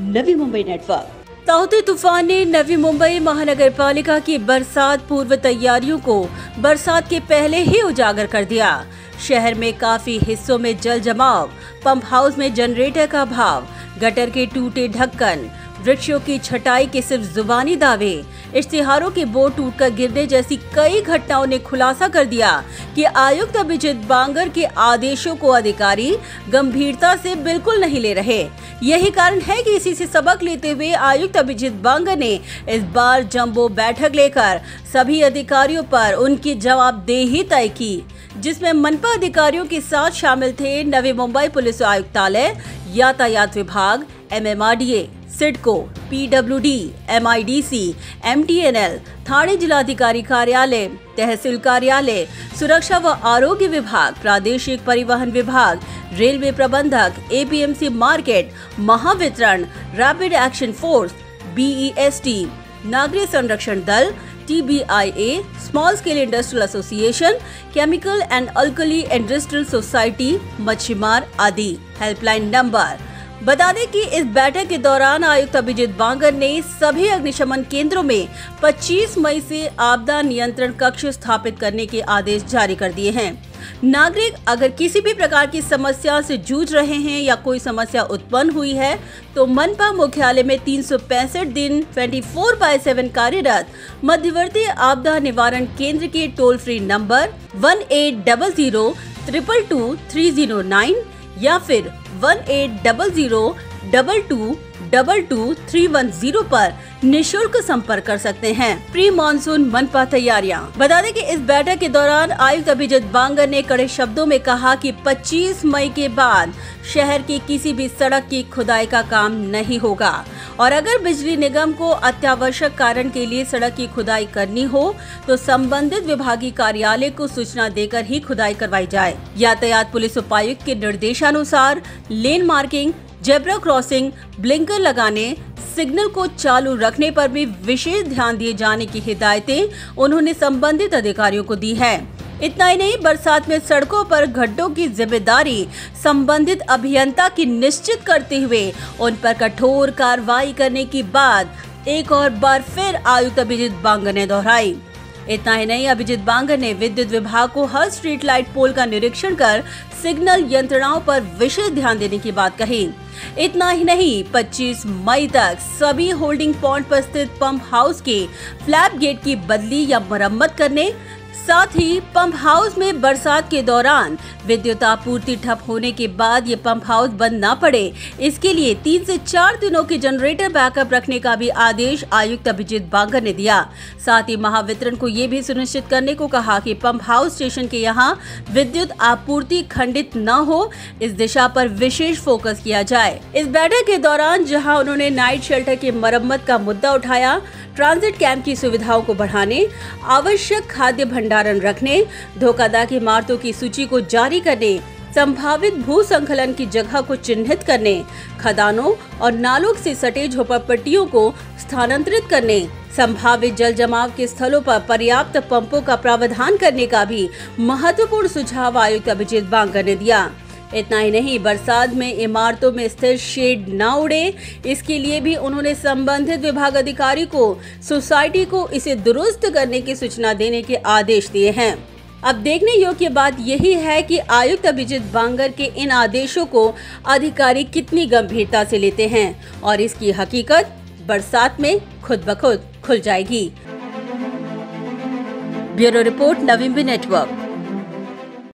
Navi Mumbai network. ताउते तूफ़ान ने नवी मुंबई महानगर पालिका की बरसात पूर्व तैयारियों को बरसात के पहले ही उजागर कर दिया। शहर में काफ़ी हिस्सों में जल जमाव पंप हाउस में जनरेटर का अभाव, गटर के टूटे ढक्कन वृक्षों की छटाई के सिर्फ़ जुबानी दावे। इश्तिहारों के बोर्ड टूटकर गिरने जैसी कई घटनाओं ने खुलासा कर दिया कि आयुक्त अभिजीत बांगर के आदेशों को अधिकारी गंभीरता से बिल्कुल नहीं ले रहे। यही कारण है कि इसी से सबक लेते हुए आयुक्त अभिजीत बांगर ने इस बार जम्बो बैठक लेकर सभी अधिकारियों पर उनकी जवाबदेही तय की, जिसमें मनपा अधिकारियों के साथ शामिल थे नवी मुंबई पुलिस आयुक्तालय, यातायात विभाग, MMRDA. CIDCO PWD, MIDC, MTNL, Thane जिलाधिकारी कार्यालय तहसील कार्यालय सुरक्षा व आरोग्य विभाग प्रादेशिक परिवहन विभाग रेलवे प्रबंधक APMC market Mahavitaran rapid action force BEST नागरिक संरक्षण दल TBIA small scale industrial association chemical and alkali industrial society मच्छीमार आदि। हेल्पलाइन नंबर बता दें कि इस बैठक के दौरान आयुक्त अभिजीत बांगर ने सभी अग्निशमन केंद्रों में 25 मई से आपदा नियंत्रण कक्ष स्थापित करने के आदेश जारी कर दिए हैं। नागरिक अगर किसी भी प्रकार की समस्या से जूझ रहे हैं या कोई समस्या उत्पन्न हुई है तो मनपा मुख्यालय में तीन सौ पैंसठ दिन 24 फोर बाय सेवन कार्यरत मध्यवर्ती आपदा निवारण केंद्र के toll free number one eight double zero, triple two, three zero nine या फिर one eight double zero double two double two three one zero आरोप निःशुल्क संपर्क कर सकते हैं। प्री मानसून मनपा तैयारियाँ। बता दें कि इस बैठक के दौरान आयुक्त अभिजीत बांगर ने कड़े शब्दों में कहा कि 25 मई के बाद शहर की किसी भी सड़क की खुदाई का काम नहीं होगा। और अगर बिजली निगम को अत्यावश्यक कारण के लिए सड़क की खुदाई करनी हो तो संबंधित विभागीय कार्यालय को सूचना देकर ही खुदाई करवाई जाए। यातायात पुलिस उपायुक्त के निर्देशानुसार lane marking, zebra crossing, blinker लगाने, सिग्नल को चालू रखने पर भी विशेष ध्यान दिए जाने की हिदायतें उन्होंने संबंधित अधिकारियों को दी है। इतना ही नहीं, बरसात में सड़कों पर गड्ढों की ज़िम्मेदारी संबंधित अभियंता की निश्चित करते हुए, उन पर कठोर कार्रवाई करने की बात एक और बार फिर आयुक्त अभिजीत बांगर ने दोहराई। इतना ही नहीं, अभिजीत बांगर ने विद्युत विभाग को हर स्ट्रीट लाइट पोल का निरीक्षण कर सिग्नल यंत्रणाओं पर विशेष ध्यान देने की बात कही। इतना ही नहीं 25 मई तक सभी होल्डिंग पॉइंट पर स्थित पंप हाउस के फ्लैप गेट की बदली या मरम्मत करने साथ ही पंप हाउस में बरसात के दौरान विद्युत आपूर्ति ठप होने के बाद ये पंप हाउस बंद न पड़े। इसके लिए तीन से चार दिनों के जनरेटर बैकअप रखने का भी आदेश आयुक्त अभिजीत बांगर ने दिया। साथ ही महावितरण को ये भी सुनिश्चित करने को कहा कि पंप हाउस स्टेशन के यहाँ विद्युत आपूर्ति खंडित न हो, इस दिशा पर विशेष फोकस किया जाए। इस बैठक के दौरान जहाँ उन्होंने नाइट शेल्टर की मरम्मत का मुद्दा उठाया ट्रांजिट कैंप की सुविधाओं को बढ़ाने, आवश्यक खाद्य भंडारण रखने, धोखाधड़ी की इमारतों की सूची को जारी करने, संभावित भू संकलन की जगह को चिन्हित करने, खदानों और नालों से सटे झोपड़पट्टियों को स्थानांतरित करने, संभावित जल जमाव के स्थलों पर पर्याप्त पंपों का प्रावधान करने का भी महत्वपूर्ण सुझाव आयुक्त अभिजीत बांगर ने दिया। इतना ही नहीं, बरसात में, इमारतों में स्थित शेड न उड़े। इसके लिए भी उन्होंने संबंधित विभाग अधिकारी को, सोसाइटी को इसे दुरुस्त करने की सूचना देने के आदेश दिए हैं। अब देखने योग्य बात यही है कि आयुक्त अभिजीत बांगर के इन आदेशों को अधिकारी कितनी गंभीरता से लेते हैं और इसकी हकीकत बरसात में खुद ब खुद खुल जाएगी। ब्यूरो रिपोर्ट नवीम्बी नेटवर्क।